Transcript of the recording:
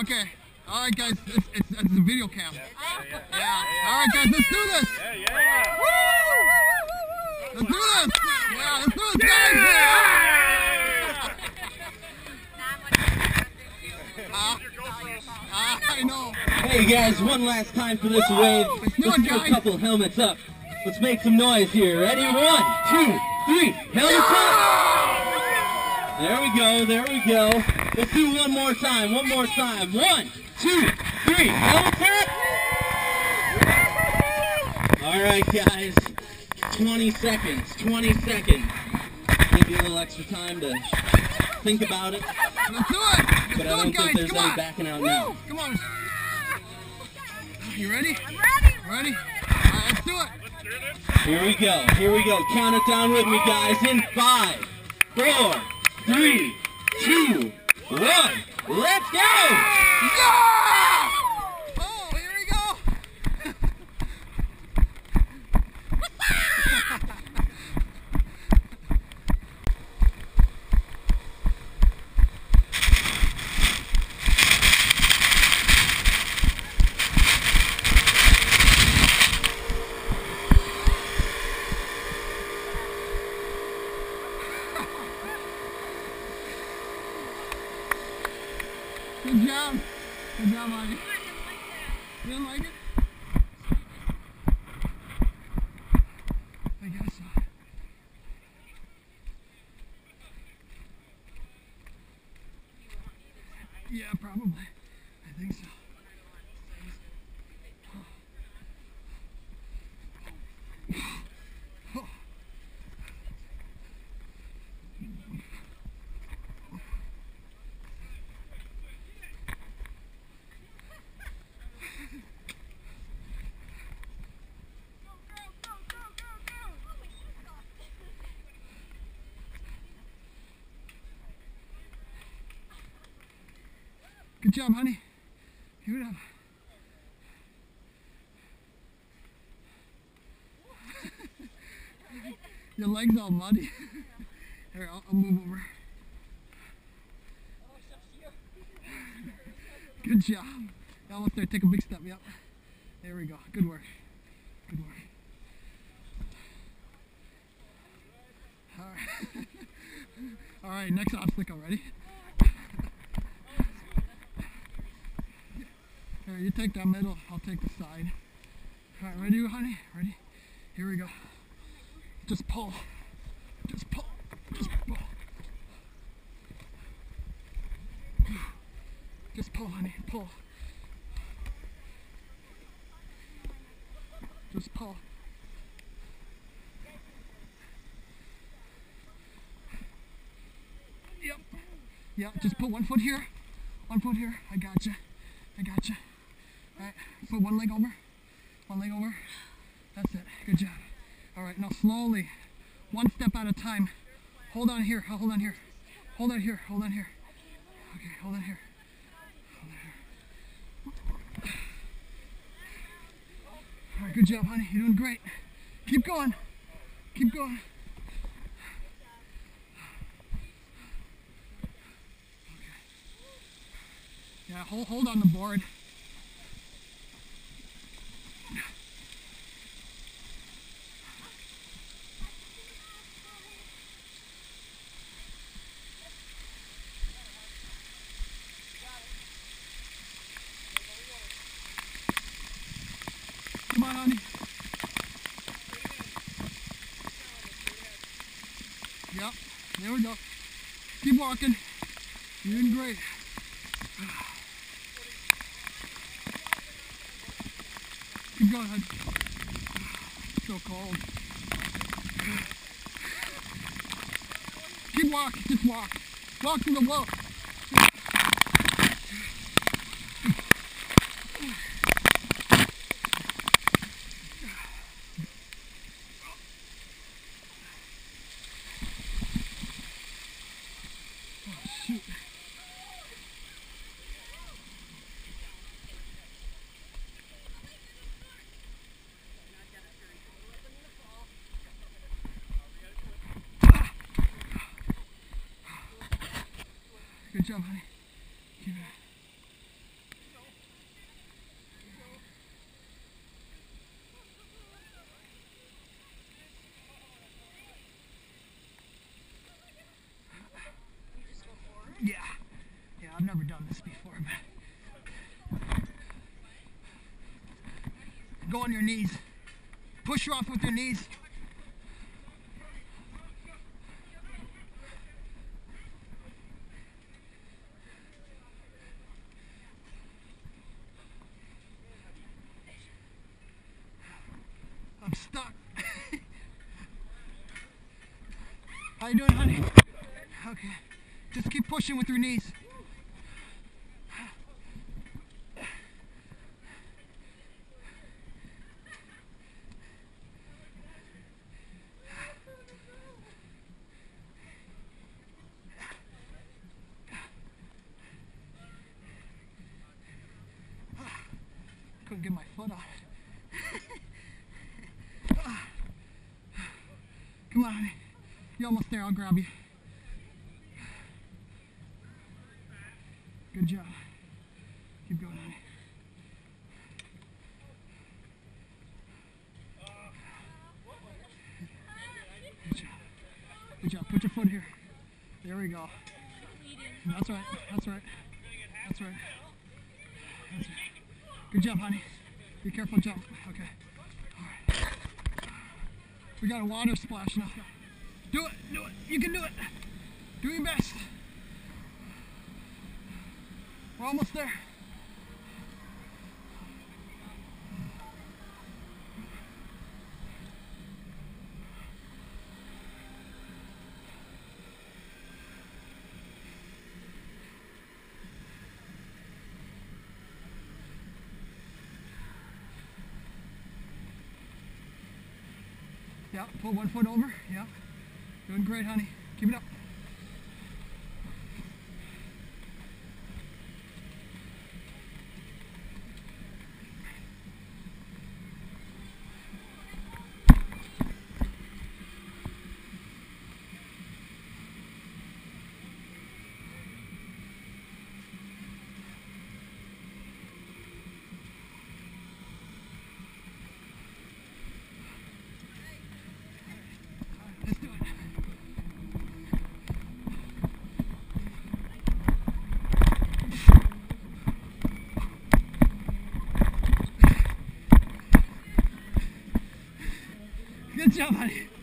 Okay. All right, guys. It's, it's, it's a video cam. Yeah. yeah. All right, guys. Let's do this. Yeah, yeah. Woo! Let's do this. Yeah, let's do this, guys. Yeah. Uh, uh, I know. Hey guys, one last time for this wave. Let's do Let's it, do a couple helmets up. Let's make some noise here. Ready? One, two, three. Helmets up. There we go. There we go. Let's do one more time. One more time. One, two, three. All right, guys. 20 seconds. 20 seconds. Give you a little extra time to think about it. Let's do it. Let's But I do don't it, think there's Come any on. backing out now. Come on. You ready? I'm ready. Ready? All right, let's do it. Here we go. Here we go. Count it down with me, guys. In five, four, three, two, one. Let's go! Yeah! Oh, here we go. Good job. Good job, Ivy. You didn't like it? I guess so. Yeah, probably. I think so. Good job, honey. Give it up. Your leg's all muddy. Here, I'll, I'll move over. Good job. Yeah, Almost there. Take a big step. Yep. There we go. Good work. Good work. All right. All right. Next obstacle. Ready? Here, you take that middle. I'll take the side. All right. Ready, honey? Ready? Here we go. Just pull. Just pull. Just pull. Just pull, honey. Pull. Just pull. Yep. Yep. Just put one foot here. One foot here. I gotcha. I gotcha. All right. Put one leg over. One leg over. That's it. Good job. All right. Now slowly, one step at a time. Hold on here. Hold on here. Hold on here. Hold on here. Okay. Hold on here. Hold on here. All right. Good job, honey. You're doing great. Keep going. Keep going. Yeah, hold, hold on the board. On. Yep, there we go. Keep walking. You're doing great. Keep going, honey. So cold. Keep walking, just walk. Walk to the wall. Good job, honey. Keep it up. Yeah. Yeah, I've never done this before, but... Go on your knees. Push her off with your knees. You doing, honey? Okay. Just keep pushing with your knees. Couldn't get my foot on it. Come on, honey. You're almost there. I'll grab you. Good job. Keep going, honey. Good job. Good job. Put your foot here. There we go. That's right. That's right. That's right. That's right. Good job, honey. Be careful, jump. Okay. All right. We got a water splash now. Do it. Do it. You can do it. Do your best. We're almost there. Yeah, put one foot over. Yeah. Doing great, honey. Keep it up. Let's do it. Good job, honey. Good